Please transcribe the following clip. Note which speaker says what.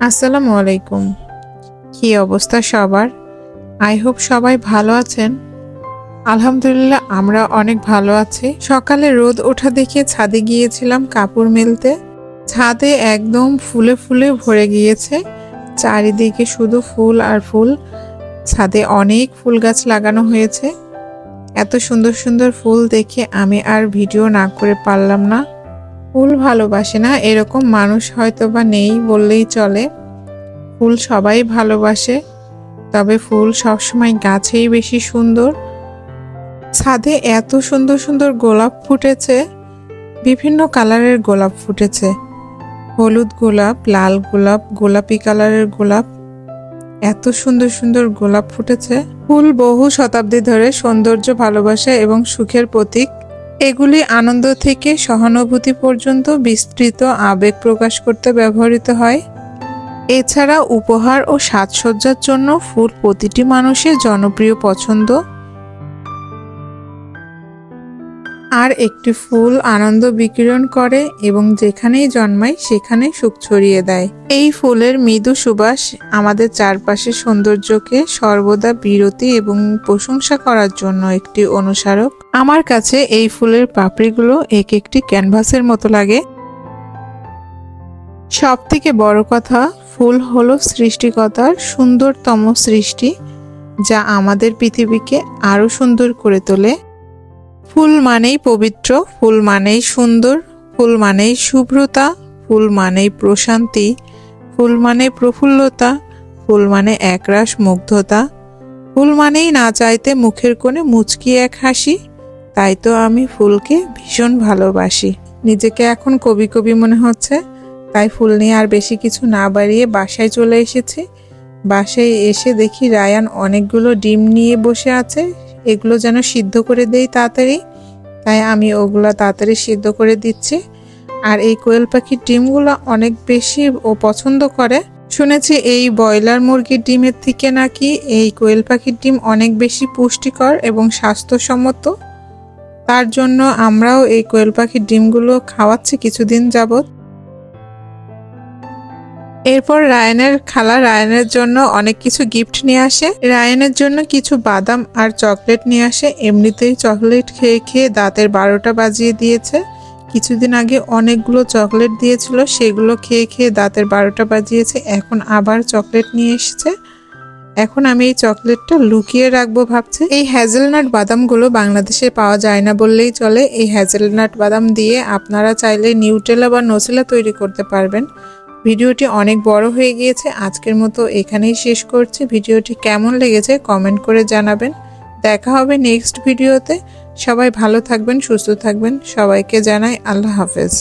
Speaker 1: আসসালামু আলাইকুম। কি অবস্থা সবার? আই হোপ সবাই ভালো আছেন। আলহামদুলিল্লাহ, আমরা অনেক ভালো আছি। সকালে রোদ ওঠা দেখে ছাদে গিয়েছিলাম কাপড় মেলতে। ছাদে একদম ফুলে ফুলে ভরে গিয়েছে। চারিদিকে শুধু ফুল আর ফুল। ছাদে অনেক ফুল গাছ লাগানো হয়েছে। এত সুন্দর সুন্দর ফুল দেখে আমি আর ভিডিও না করে পারলাম না। ফুল ভালোবাসে না? এরকম মানুষ হয়তো বা নেই বললেই চলে। ফুল সবাই ভালোবাসে, তবে ফুল সবসময় গাছেই বেশি সুন্দর। ছাদে এত সুন্দর সুন্দর গোলাপ ফুটেছে, বিভিন্ন কালারের গোলাপ ফুটেছে। হলুদ গোলাপ, লাল গোলাপ, গোলাপি কালারের গোলাপ, এত সুন্দর সুন্দর গোলাপ ফুটেছে। ফুল বহু শতাব্দী ধরে সৌন্দর্য, ভালোবাসা এবং সুখের প্রতীক। এগুলি আনন্দ থেকে সহানুভূতি পর্যন্ত বিস্তৃত আবেগ প্রকাশ করতে ব্যবহৃত হয়। এছাড়া উপহার ও সাজসজ্জার জন্য ফুল প্রতিটি মানুষের জনপ্রিয় পছন্দ। আর একটি ফুল আনন্দ বিকিরণ করে এবং যেখানেই জন্মায় সেখানে সুখ ছড়িয়ে দেয়। এই ফুলের মৃদু সুবাস আমাদের চারপাশের সৌন্দর্যকে সর্বদা বিরতি এবং প্রশংসা করার জন্য একটি অনুসারক। আমার কাছে এই ফুলের পাপড়িগুলো এক একটি ক্যানভাসের মতো লাগে। সব থেকে বড় কথা, ফুল হলো সৃষ্টিকতার সুন্দরতম সৃষ্টি, যা আমাদের পৃথিবীকে আরও সুন্দর করে তোলে। ফুল মানেই পবিত্র, ফুল মানেই সুন্দর, ফুল মানেই শুভ্রতা, ফুল মানেই প্রশান্তি, ফুল মানে প্রফুল্লতা, ফুল মানে একরাশ মুগ্ধতা, ফুল মানেই না চাইতে মুখের কোণে মুচকি এক হাসি, তাই তো আমি ফুলকে ভীষণ ভালোবাসি। নিজেকে এখন কবি কবি মনে হচ্ছে, তাই ফুল নিয়ে আর বেশি কিছু না বাড়িয়ে বাসায় চলে এসেছি। বাসায় এসে দেখি রায়ান অনেকগুলো ডিম নিয়ে বসে আছে এগুলো যেন সিদ্ধ করে দেই তাড়াতাড়ি। তাই আমি ওগুলো তাড়াতাড়ি সিদ্ধ করে দিচ্ছি। আর এই কোয়েল পাখির ডিমগুলো অনেক বেশি ও পছন্দ করে। শুনেছি এই ব্রয়লার মুরগির ডিমের থেকে নাকি এই কোয়েল পাখির ডিম অনেক বেশি পুষ্টিকর এবং স্বাস্থ্যসম্মত। তার জন্য আমরাও এই কোয়েল পাখির ডিমগুলো খাওয়াচ্ছি কিছুদিন যাবত এরপর রায়নের খালা রায়নের জন্য অনেক কিছু গিফট নিয়ে আসে। রায়নের জন্য কিছু বাদাম আর চকলেট নিয়ে আসে। এমনিতেই চকলেট খেয়ে খেয়ে দাঁতের বারোটা বাজিয়ে দিয়েছে। কিছুদিন আগে অনেকগুলো চকলেট দিয়েছিল, সেগুলো খেয়ে খেয়ে দাঁতের বারোটা বাজিয়েছে। এখন আবার চকলেট নিয়ে এসেছে। এখন আমি এই চকলেটটা লুকিয়ে রাখব ভাবছি। এই হ্যাজেলনাট বাদামগুলো বাংলাদেশে পাওয়া যায় না বললেই চলে। এই হ্যাজেলনাট বাদাম দিয়ে আপনারা চাইলে নিউটেলা বা নসেলা তৈরি করতে পারবেন। ভিডিওটি অনেক বড় হয়ে গিয়েছে। আজকের মতো এখানেই শেষ করছি। ভিডিওটি কেমন লেগেছে কমেন্ট করে জানাবেন। দেখা হবে নেক্সট ভিডিওতে। সবাই ভালো থাকবেন, সুস্থ থাকবেন। সবাইকে জানাই আল্লাহ হাফেজ।